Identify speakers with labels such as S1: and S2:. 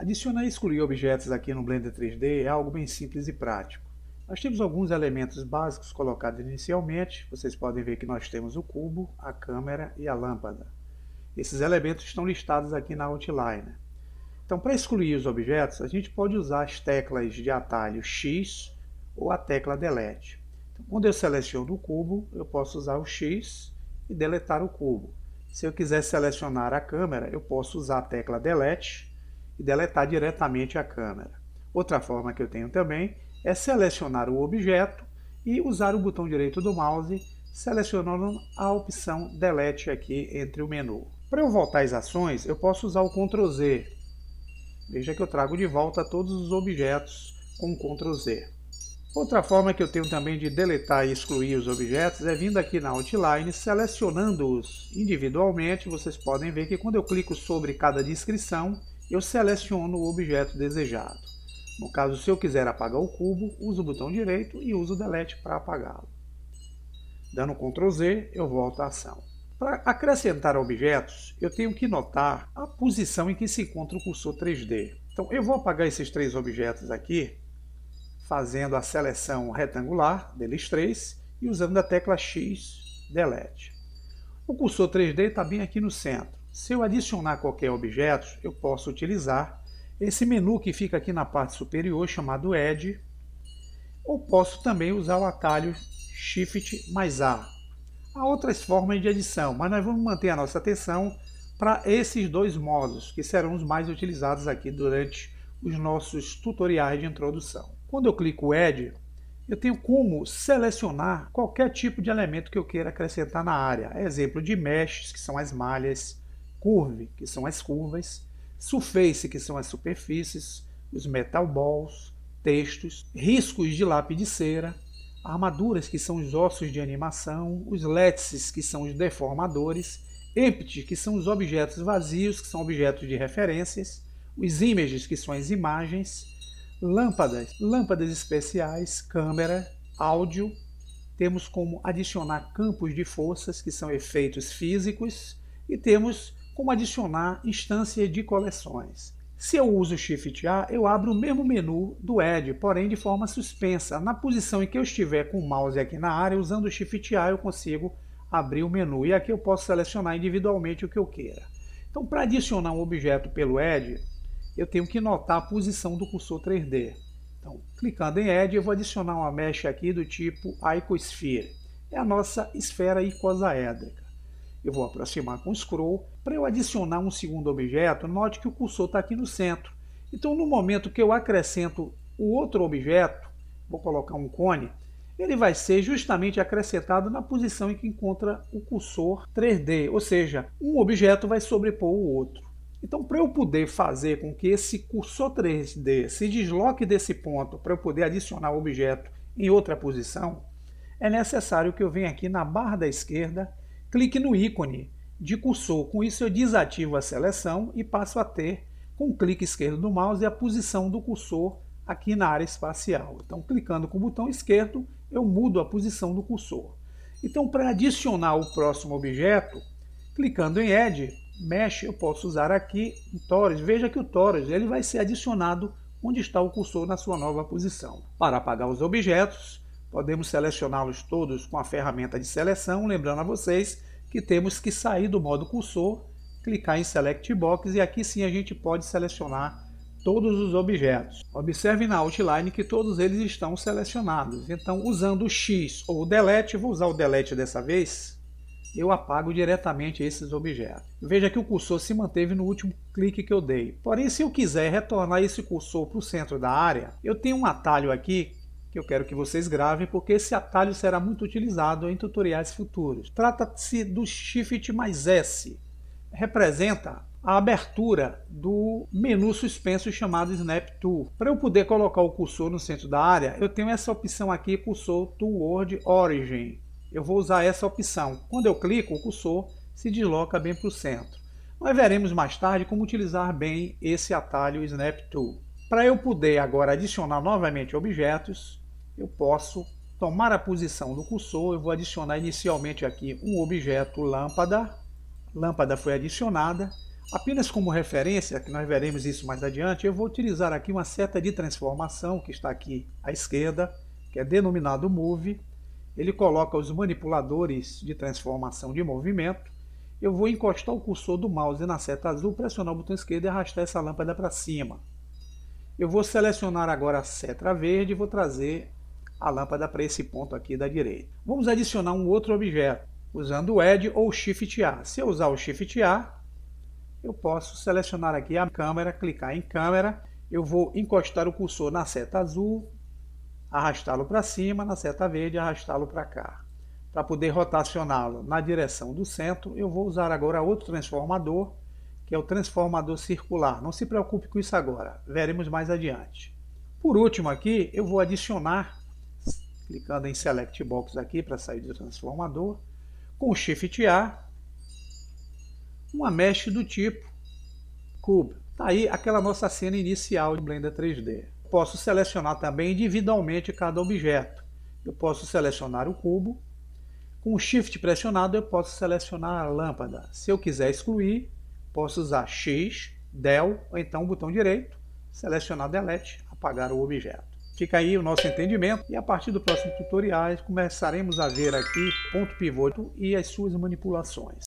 S1: Adicionar e excluir objetos aqui no Blender 3D é algo bem simples e prático. Nós temos alguns elementos básicos colocados inicialmente. Vocês podem ver que nós temos o cubo, a câmera e a lâmpada. Esses elementos estão listados aqui na Outline. Então, para excluir os objetos, a gente pode usar as teclas de atalho X ou a tecla Delete. Então, quando eu seleciono o cubo, eu posso usar o X e deletar o cubo. Se eu quiser selecionar a câmera, eu posso usar a tecla Delete e deletar diretamente a câmera. Outra forma que eu tenho também é selecionar o objeto e usar o botão direito do mouse, selecionando a opção Delete aqui entre o menu. Para eu voltar às ações, eu posso usar o Ctrl Z. Veja que eu trago de volta todos os objetos com Ctrl Z. Outra forma que eu tenho também de deletar e excluir os objetos é vindo aqui na Outline, selecionando-os individualmente. Vocês podem ver que quando eu clico sobre cada descrição, eu seleciono o objeto desejado. No caso, se eu quiser apagar o cubo, uso o botão direito e uso o Delete para apagá-lo. Dando Ctrl Z, eu volto à ação. Para acrescentar objetos, eu tenho que notar a posição em que se encontra o cursor 3D. Então, eu vou apagar esses três objetos aqui, fazendo a seleção retangular deles três e usando a tecla X, Delete. O cursor 3D está bem aqui no centro. Se eu adicionar qualquer objeto, eu posso utilizar esse menu que fica aqui na parte superior, chamado Add, ou posso também usar o atalho Shift mais A. Há outras formas de adição, mas nós vamos manter a nossa atenção para esses dois modos, que serão os mais utilizados aqui durante os nossos tutoriais de introdução. Quando eu clico Add, eu tenho como selecionar qualquer tipo de elemento que eu queira acrescentar na área. Exemplo de meshes, que são as malhas, curve, que são as curvas, surface, que são as superfícies, os metal balls, textos, riscos de lápis de cera, armaduras, que são os ossos de animação, os letses, que são os deformadores, empty, que são os objetos vazios, que são objetos de referências, os images, que são as imagens, lâmpadas, lâmpadas especiais, câmera, áudio, temos como adicionar campos de forças, que são efeitos físicos, e temos como adicionar instância de coleções. Se eu uso Shift A, eu abro o mesmo menu do Edge, porém de forma suspensa. Na posição em que eu estiver com o mouse aqui na área, usando Shift A eu consigo abrir o menu. E aqui eu posso selecionar individualmente o que eu queira. Então, para adicionar um objeto pelo Edge, eu tenho que notar a posição do cursor 3D. Então, clicando em Edge, eu vou adicionar uma mesh aqui do tipo Icosphere. É a nossa esfera icosaédrica. Eu vou aproximar com o scroll. Para eu adicionar um segundo objeto, note que o cursor está aqui no centro. Então, no momento que eu acrescento o outro objeto, vou colocar um cone, ele vai ser justamente acrescentado na posição em que encontra o cursor 3D, ou seja, um objeto vai sobrepor o outro. Então, para eu poder fazer com que esse cursor 3D se desloque desse ponto para eu poder adicionar o objeto em outra posição, é necessário que eu venha aqui na barra da esquerda clique no ícone de cursor. Com isso eu desativo a seleção e passo a ter, com o clique esquerdo do mouse, a posição do cursor aqui na área espacial. Então, clicando com o botão esquerdo, eu mudo a posição do cursor. Então, para adicionar o próximo objeto, clicando em Add, Mesh, eu posso usar aqui o Torres. Veja que o Torres ele vai ser adicionado onde está o cursor na sua nova posição. Para apagar os objetos, Podemos selecioná-los todos com a ferramenta de seleção, lembrando a vocês que temos que sair do modo cursor, clicar em Select Box e aqui sim a gente pode selecionar todos os objetos. Observe na outline que todos eles estão selecionados. Então, usando o X ou o Delete, vou usar o Delete dessa vez, eu apago diretamente esses objetos. Veja que o cursor se manteve no último clique que eu dei. Porém, se eu quiser retornar esse cursor para o centro da área, eu tenho um atalho aqui que eu quero que vocês gravem, porque esse atalho será muito utilizado em tutoriais futuros. Trata-se do Shift mais S. Representa a abertura do menu suspenso chamado Snap Tool. Para eu poder colocar o cursor no centro da área, eu tenho essa opção aqui, cursor Toward Origin. Eu vou usar essa opção. Quando eu clico, o cursor se desloca bem para o centro. Nós veremos mais tarde como utilizar bem esse atalho Snap Tool. Para eu poder agora adicionar novamente objetos, eu posso tomar a posição do cursor, eu vou adicionar inicialmente aqui um objeto lâmpada, lâmpada foi adicionada, Apenas como referência, que nós veremos isso mais adiante, eu vou utilizar aqui uma seta de transformação que está aqui à esquerda, que é denominado Move. Ele coloca os manipuladores de transformação de movimento. Eu vou encostar o cursor do mouse na seta azul, pressionar o botão esquerdo e arrastar essa lâmpada para cima. Eu vou selecionar agora a seta verde e vou trazer a lâmpada para esse ponto aqui da direita. Vamos adicionar um outro objeto, usando o Edge ou Shift A. Se eu usar o Shift A, eu posso selecionar aqui a câmera, clicar em câmera, eu vou encostar o cursor na seta azul, arrastá-lo para cima, na seta verde, arrastá-lo para cá. Para poder rotacioná-lo na direção do centro, eu vou usar agora outro transformador, que é o transformador circular. Não se preocupe com isso agora, veremos mais adiante. Por último aqui, eu vou adicionar, clicando em Select Box aqui para sair do transformador, com Shift A, uma mesh do tipo Cube. Tá aí aquela nossa cena inicial de Blender 3D. Posso selecionar também individualmente cada objeto. Eu posso selecionar o cubo. Com o Shift pressionado eu posso selecionar a lâmpada. Se eu quiser excluir, posso usar X, Del ou então o botão direito, selecionar Delete, apagar o objeto. Fica aí o nosso entendimento e a partir do próximo tutorial começaremos a ver aqui ponto pivô e as suas manipulações.